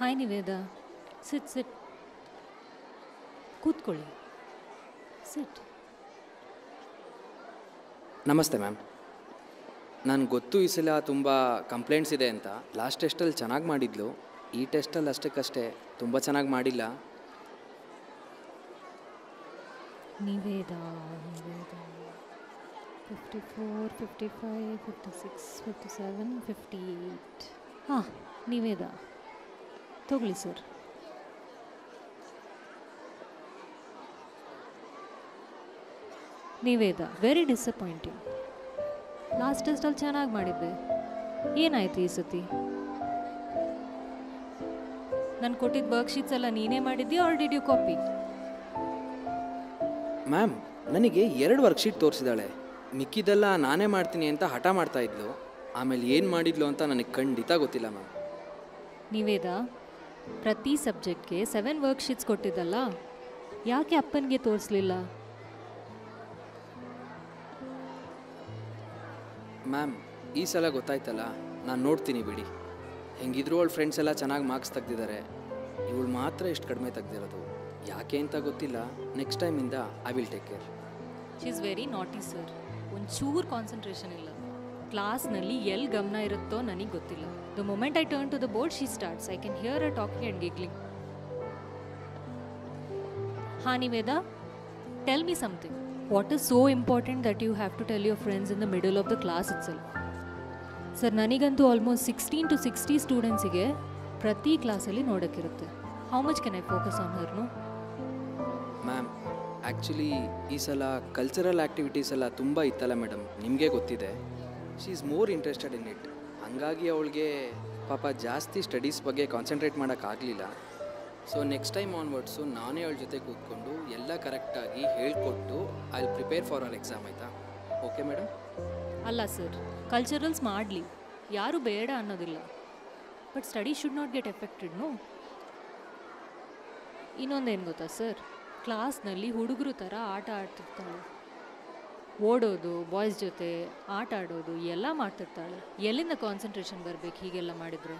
Hi Niveda. ಸಿಟ್ ಸಿಟ್. ಕೂತ್ಕೊಳ್ಳಿ. ಸಿಟ್. ನಮಸ್ತೆ ma'am. ನಾನು ಗೊತ್ತು ಈ ಸಲ ತುಂಬ ಕಂಪ್ಲೇಂಟ್ಸ್ ಇದೆ ಅಂತ. ಲಾಸ್ಟ್ ಟೆಸ್ಟಲ್ಲಿ ಚೆನ್ನಾಗಿ ಮಾಡಿದ್ಲು. ಈ ಟೆಸ್ಟಲ್ಲಿ ಅಷ್ಟಕ್ಕಷ್ಟೇ ತುಂಬ ಚೆನ್ನಾಗಿ ಮಾಡಿಲ್ಲ. Niveda Niveda. Fifty four fifty five fifty six fifty seven fifty eight ಹಾಂ ನಿವೇದ. ತಗೊಳ್ಳಿ sir. Niveda very disappointing last ಟೆಸ್ಟಲ್ಲಿ ಚೆನ್ನಾಗಿ ಮಾಡಿದ್ದೆ. ಏನಾಯ್ತು ಈ ಸತಿ? ನಾನು ಕೊಟ್ಟಿದ್ದ ವರ್ಕ್ಶೀಟ್ಸ್ ಎಲ್ಲ ನೀನೇ ಮಾಡಿದ್ಯಾ or did you copy ma'am ನನಗೆ ಎರಡು ವರ್ಕ್ಶೀಟ್ ತೋರಿಸಿದಾಳೆ. ಮಿಕ್ಕಿದೆಲ್ಲ ನಾನೇ ಮಾಡ್ತೀನಿ ಅಂತ ಹಠ ಮಾಡ್ತಾ ಇದ್ಲು. ಆಮೇಲೆ ಏನು ಮಾಡಿದ್ಲು ಅಂತ ನನಗೆ ಖಂಡಿತ ಗೊತ್ತಿಲ್ಲ ಮ್ಯಾಮ್ ನಿವೇದ ಪ್ರತಿ ಸಬ್ಜೆಕ್ಟ್ಗೆ ಸೆವೆನ್ ವರ್ಕ್ಶೀಟ್ಸ್ ಕೊಟ್ಟಿದ್ದಲ್ಲ? ಯಾಕೆ ಅಪ್ಪನಿಗೆ ತೋರಿಸ್ಲಿಲ್ಲ? ಮ್ಯಾಮ್ ಈ ಸಲ ಗೊತ್ತಾಯ್ತಲ್ಲ? ನಾನು ನೋಡ್ತೀನಿ ಬಿಡಿ. ಹೆಂಗಿದ್ರು ಅವಳ ಫ್ರೆಂಡ್ಸ್ ಎಲ್ಲ ಚೆನ್ನಾಗಿ ಮಾರ್ಕ್ಸ್ ತೆಗ್ದಿದ್ದಾರೆ ಇವಳು ಮಾತ್ರ ಎಷ್ಟು ಕಡಿಮೆ ತೆಗ್ದಿರೋದು. ಯಾಕೆ ಅಂತ ಗೊತ್ತಿಲ್ಲ. Next ಟೈಮಿಂದ I will take care she is very naughty sir ಒಂಚೂರು ಕಾನ್ಸಂಟ್ರೇಷನ್ ಇಲ್ಲ. ಕ್ಲಾಸ್ನಲ್ಲಿ ಎಲ್ಲಿ ಗಮನ ಇರುತ್ತೋ ನನಗೆ ಗೊತ್ತಿಲ್ಲ. The moment I turn to the board she starts I can hear a talking and giggling ಹಾನಿ ವೇದ tell me something what is so important that you have to tell your friends in the middle of the class it's sir ನನಗಂತೂ almost sixteen to sixty ಸ್ಟೂಡೆಂಟ್ಸಿಗೆ ಪ್ರತಿ ಕ್ಲಾಸಲ್ಲಿ ನೋಡೋಕ್ಕಿರುತ್ತೆ. How much can I focus on ಹರ್ನು ma'am actually ಈ ಸಲ cultural activities ಎಲ್ಲ ತುಂಬ ಇತ್ತಲ್ಲ madam ನಿಮಗೆ ಗೊತ್ತಿದೆ. She is more interested in it ಹಾಗಾಗಿ ಅವಳಿಗೆ ಪಾಪ ಜಾಸ್ತಿ ಸ್ಟಡೀಸ್ ಬಗ್ಗೆ ಕಾನ್ಸಂಟ್ರೇಟ್ ಮಾಡೋಕ್ಕಾಗಲಿಲ್ಲ ಸೊ ನೆಕ್ಸ್ಟ್ ಟೈಮ್ ಆನ್ವರ್ಡ್ಸು ನಾನೇ ಅವಳ ಜೊತೆ ಕೂತ್ಕೊಂಡು ಎಲ್ಲ ಕರೆಕ್ಟಾಗಿ ಹೇಳ್ಕೊಟ್ಟು I prepare for our exam ಆಯಿತಾ? ಓಕೆ ಮೇಡಮ್ ಅಲ್ಲ ಸರ್ ಕಲ್ಚರಲ್ಸ್ ಮಾಡಲಿ. ಯಾರು ಬೇಡ ಅನ್ನೋದಿಲ್ಲ. But study should not get affected no ಇನ್ನೊಂದೇನು ಗೊತ್ತಾ ಸರ್ ಕ್ಲಾಸ್ನಲ್ಲಿ ಹುಡುಗರು ಥರ ಆಟ ಆಡ್ತಿರ್ತಾಳೆ ಓಡೋದು ಬಾಯ್ಸ್ ಜೊತೆ ಆಟ ಆಡೋದು ಎಲ್ಲ ಮಾಡ್ತಿರ್ತಾಳೆ. ಎಲ್ಲಿಂದ ಕಾನ್ಸಂಟ್ರೇಷನ್ ಬರಬೇಕು ಹೀಗೆಲ್ಲ ಮಾಡಿದರೆ?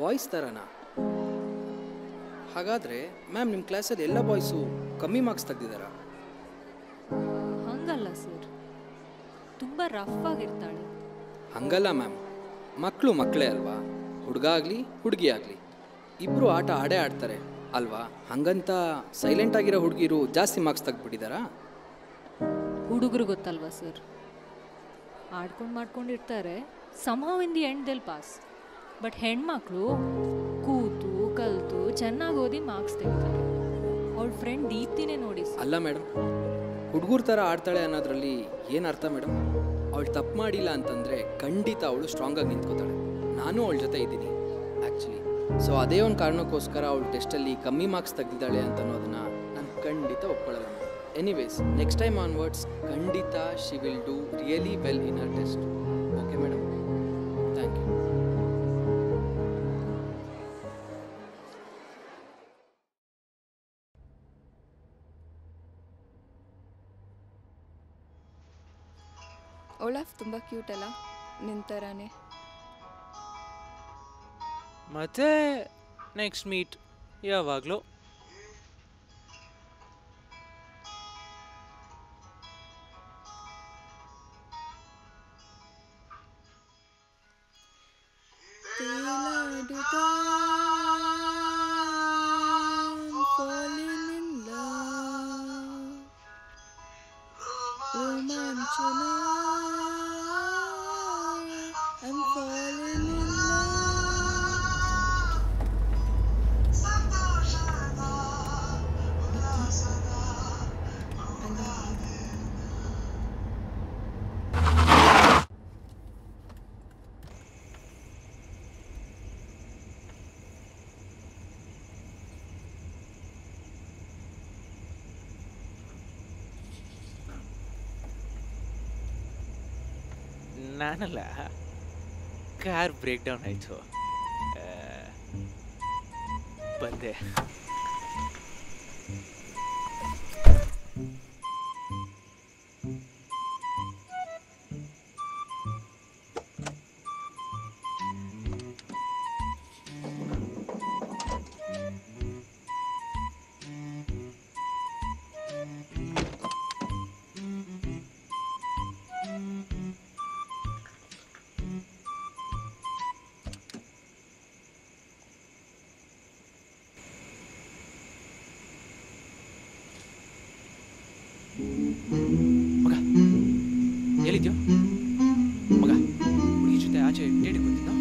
ಬಾಯ್ಸ್ ಥರನಾ ಹಾಗಾದರೆ ಮ್ಯಾಮ್ ನಿಮ್ಮ ಕ್ಲಾಸಲ್ಲಿ ಎಲ್ಲ ಬಾಯ್ಸು ಕಮ್ಮಿ ಮಾರ್ಕ್ಸ್ ತೆಗ್ದಿದ್ದಾರಾ? ಹಂಗಲ್ಲ ಸರ್ ತುಂಬ ರಫ್ ಆಗಿರ್ತಾಳೆ. ಹಂಗಲ್ಲ ಮ್ಯಾಮ್ ಮಕ್ಕಳು ಮಕ್ಕಳೇ ಅಲ್ವಾ? ಹುಡುಗ ಆಗಲಿ ಹುಡುಗಿ ಆಗಲಿ. ಇಬ್ಬರು ಆಟ ಆಡೇ ಆಡ್ತಾರೆ. ಅಲ್ವಾ? ಹಂಗಂತ ಸೈಲೆಂಟ್ ಆಗಿರೋ ಹುಡುಗಿರು ಜಾಸ್ತಿ ಮಾರ್ಕ್ಸ್ ತೆಗ್ದ್ಬಿಟ್ಟಿದ್ದಾರಾ? ಹುಡುಗರು ಗೊತ್ತಲ್ವಾ ಸರ್? ಆಡ್ಕೊಂಡು ಮಾಡ್ಕೊಂಡಿರ್ತಾರೆ. Somehow in the end they'll pass but ಹೆಣ್ಮಕ್ಳು ಕೂತು, ಕಲ್ತು, ಚೆನ್ನಾಗಿ ಓದಿ ಮಾರ್ಕ್ಸ್ ತೆಗಿತಾರೆ. ಅವ್ಳ ಫ್ರೆಂಡ್ ದೀಪ್ತಿನೇ ನೋಡಿ ಅಲ್ಲ ಮೇಡಮ್ ಹುಡುಗರ ಥರ ಆಡ್ತಾಳೆ ಅನ್ನೋದ್ರಲ್ಲಿ ಏನು ಅರ್ಥ ಮೇಡಮ್ ಅವಳು ತಪ್ಪು ಮಾಡಿಲ್ಲ ಅಂತಂದರೆ ಖಂಡಿತ ಅವಳು ಸ್ಟ್ರಾಂಗಾಗಿ ನಿಂತ್ಕೋತಾಳೆ. ನಾನು ಅವಳ ಜೊತೆ ಇದ್ದೀನಿ ಆ್ಯಕ್ಚುಲಿ ಸೊ ಅದೇ ಒಂದು ಕಾರಣಕ್ಕೋಸ್ಕರ ಅವಳು ಟೆಸ್ಟಲ್ಲಿ ಕಮ್ಮಿ ಮಾರ್ಕ್ಸ್ ತೆಗ್ದಿದ್ದಾಳೆ ಅಂತ ಅನ್ನೋದನ್ನು ನಾನು ಖಂಡಿತ ಒಪ್ಕೊಳ್ಳಲ್ಲ ಎನಿವೇಸ್ ನೆಕ್ಸ್ಟ್ ಟೈಮ್ ಆನ್ವರ್ಡ್ಸ್ ಖಂಡಿತ she will do really well in our test okay madam thank you Olaf ತುಂಬ ಕ್ಯೂಟ್ ಅಲ್ಲ ನಿಂತರಾನೆ ಮತ್ತೆ ನೆಕ್ಸ್ಟ್ ಮೀಟ್ ಯಾವಾಗಲೂ? ನಾನಲ್ಲ. ಕಾರ್ ಬ್ರೇಕ್ ಡೌನ್ ಆಯಿತು ಬಂದೆ. vidio? Maga, ulici te ace dedico, da?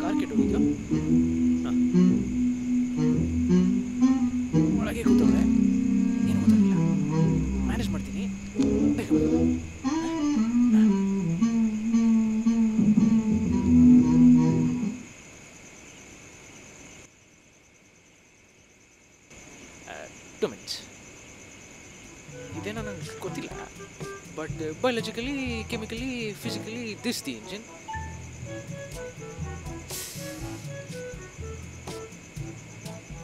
Car che tu vidio? but biologically chemically physically this the engine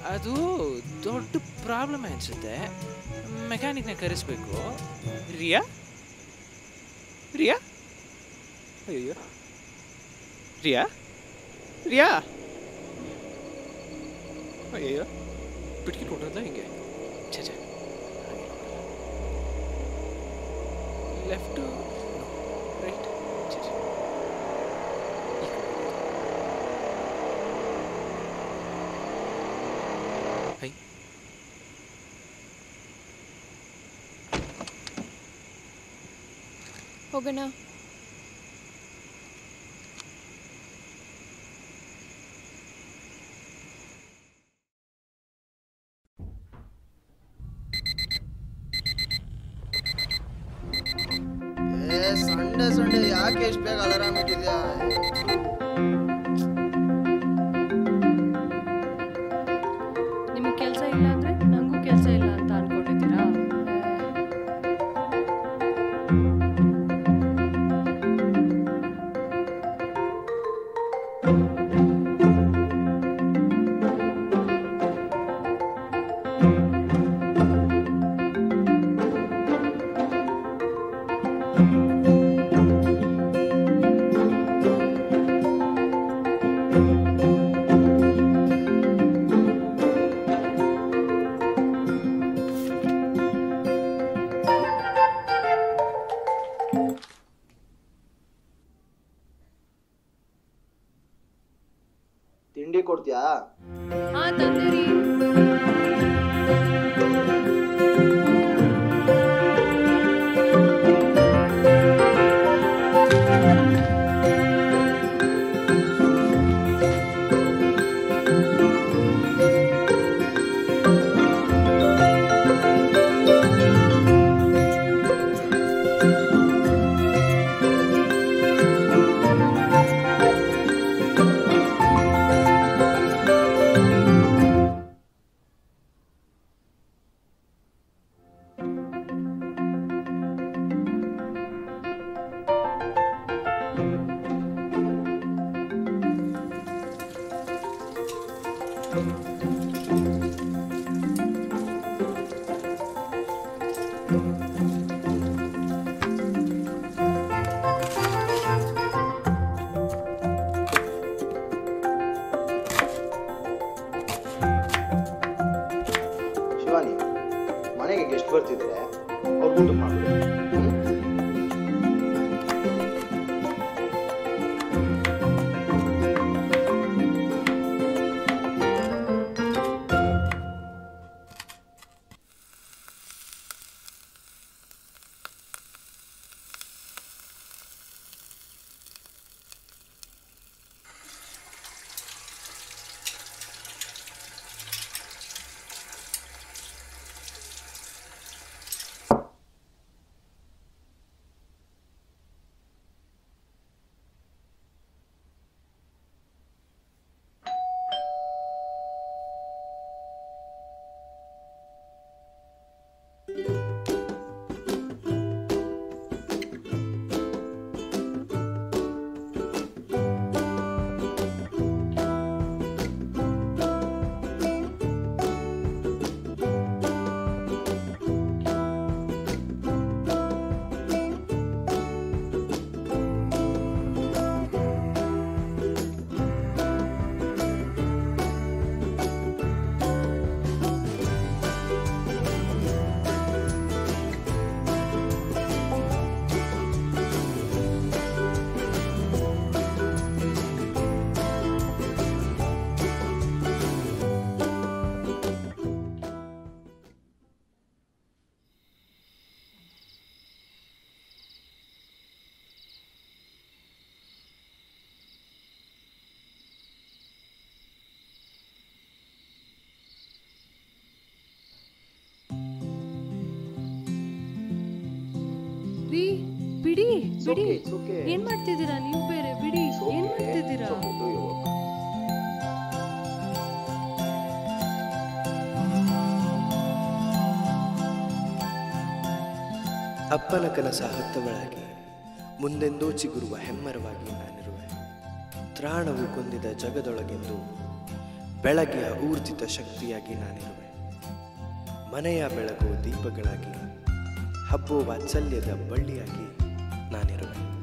ಅದು ದೊಡ್ಡ ಪ್ರಾಬ್ಲಮ್ ಅನಿಸುತ್ತೆ ಮೆಕ್ಯಾನಿಕ್ನ ಕರೆಸ್ಬೇಕು ರಿಯಾ ರಿಯಾ ಅಯ್ಯೋ ರಿಯಾ ರಿಯಾ ಅಯ್ಯೋ ಬಿಟ್ಕಿಟ್ ಹೊಟ್ಟದ ಹಿಂಗೆ ಛೇ ಛೇ ಲೆಫ್ಟ್ ರೈಟ್ ಛೇ ಛೇ ಈ ಕಡೆ. ಹೈ ಹೋಗೋಣ ಸಂಡೆ ಯಾಕೆ ಇಷ್ಟು ಬೇಗ ಅಲಾರಾಮ್ ಇಟ್ಟಿದ್ಯಾ? ನಿಮಗೆ ಕೆಲಸ ಇಲ್ಲ ಅಂದರೆ ನನಗೂ ಕೆಲಸ ಇಲ್ಲ ಅಂತ ಅನ್ಕೊಂಡಿದ್ದೀರಾ? ತಿಂಡಿ தந்தீர்களா ಶಿವಾನಿ ಮನೆಗೆ ಗೆಸ್ಟ್ ಬರ್ತಿದ್ರೆ ಅವ್ರು ಊಟ ಮಾಡ್ಬಿಡು. ಬಿಡಿ ಬಿಡಿ. ಏನ್ ಮಾಡ್ತಿದ್ದೀರಾ ನೀವು ಬೇರೆ? ಬಿಡಿ ಏನ್ ಮಾಡ್ತಿದ್ದೀರಾ? ಅಪ್ಪನ ಕನಸ ಹತ್ತವಳಾಗಿ ಮುಂದೆಂದೂ ಚಿಗುರುವ ಹೆಮ್ಮರವಾಗಿ ನಾನಿರುವೆ. ತ್ರಾಣವು ಕೊಂದಿದ ಜಗದೊಳಗೆಂದು ಬೆಳಗ್ಗೆಯ ಊರ್ಜಿತ ಶಕ್ತಿಯಾಗಿ ನಾನಿರುವೆ. ಮನೆಯ ಬೆಳಗು ದೀಪಗಳಾಗಿ ಹಬ್ಬುವ ವಾತ್ಸಲ್ಯದ ಬಳ್ಳಿಯಾಗಿ नानीहरूलाई।